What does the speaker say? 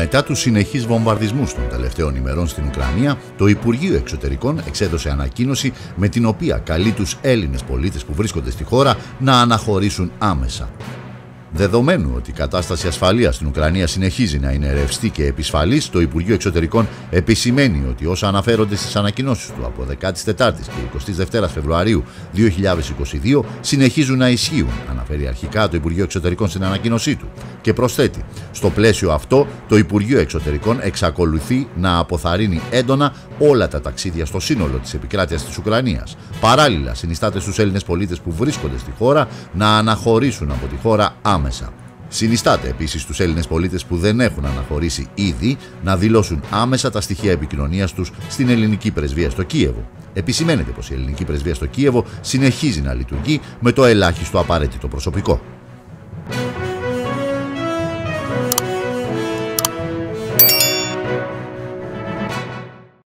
Μετά τους συνεχείς βομβαρδισμούς των τελευταίων ημερών στην Ουκρανία, το Υπουργείο Εξωτερικών εξέδωσε ανακοίνωση με την οποία καλεί τους Έλληνες πολίτες που βρίσκονται στη χώρα να αναχωρήσουν άμεσα. Δεδομένου ότι η κατάσταση ασφαλείας στην Ουκρανία συνεχίζει να είναι ρευστή και επισφαλής, το Υπουργείο Εξωτερικών επισημαίνει ότι όσα αναφέρονται στις ανακοινώσεις του από 14 και 22 Φεβρουαρίου 2022 συνεχίζουν να ισχύουν, αναφέρει αρχικά το Υπουργείο Εξωτερικών στην ανακοίνωσή του και προσθέτει. Στο πλαίσιο αυτό, το Υπουργείο Εξωτερικών εξακολουθεί να αποθαρρύνει έντονα όλα τα ταξίδια στο σύνολο της επικράτειας της Ουκρανίας. Παράλληλα, συνιστάται στους Έλληνες πολίτες που βρίσκονται στη χώρα να αναχωρήσουν από τη χώρα άμεσα. Συνιστάται επίσης στους Έλληνες πολίτες που δεν έχουν αναχωρήσει ήδη να δηλώσουν άμεσα τα στοιχεία επικοινωνίας τους στην ελληνική πρεσβεία στο Κίεβο. Επισημαίνεται πως η ελληνική πρεσβεία στο Κίεβο συνεχίζει να λειτουργεί με το ελάχιστο απαραίτητο προσωπικό.